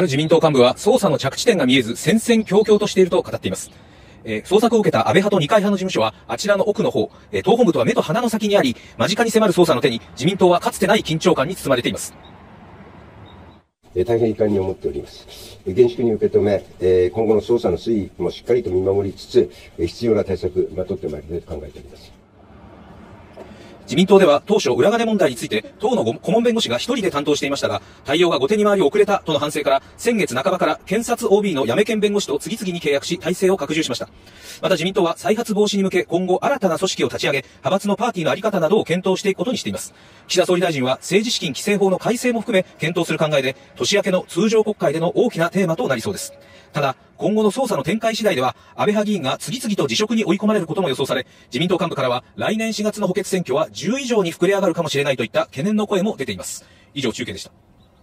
ある自民党幹部は捜査の着地点が見えず戦々恐々としていると語っています。えー、捜索を受けた安倍派と二階派の事務所は、あちらの奥の方、えー、党本部とは目と鼻の先にあり、間近に迫る捜査の手に、自民党はかつてない緊張感に包まれています。えー、大変遺憾に思っております。厳粛に受け止め、えー、今後の捜査の推移もしっかりと見守りつつ、え、必要な対策、まとってまいりたいと考えております。自民党では当初裏金問題について党の顧問弁護士が一人で担当していましたが対応が後手に回り遅れたとの反省から先月半ばから検察 OB の辞め兼弁護士と次々に契約し体制を拡充しました。また自民党は再発防止に向け今後新たな組織を立ち上げ派閥のパーティーのあり方などを検討していくことにしています。岸田総理大臣は政治資金規正法の改正も含め検討する考えで年明けの通常国会での大きなテーマとなりそうです。ただ、今後の捜査の展開次第では、安倍派議員が次々と辞職に追い込まれることも予想され、自民党幹部からは、来年4月の補欠選挙は10以上に膨れ上がるかもしれないといった懸念の声も出ています。以上、中継でした。